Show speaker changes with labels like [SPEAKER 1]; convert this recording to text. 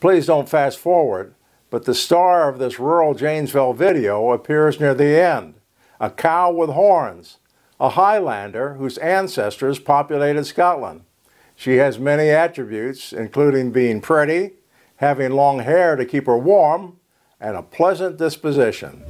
[SPEAKER 1] Please don't fast forward, but the star of this rural Janesville video appears near the end, a cow with horns, a Highlander whose ancestors populated Scotland. She has many attributes, including being pretty, having long hair to keep her warm, and a pleasant disposition.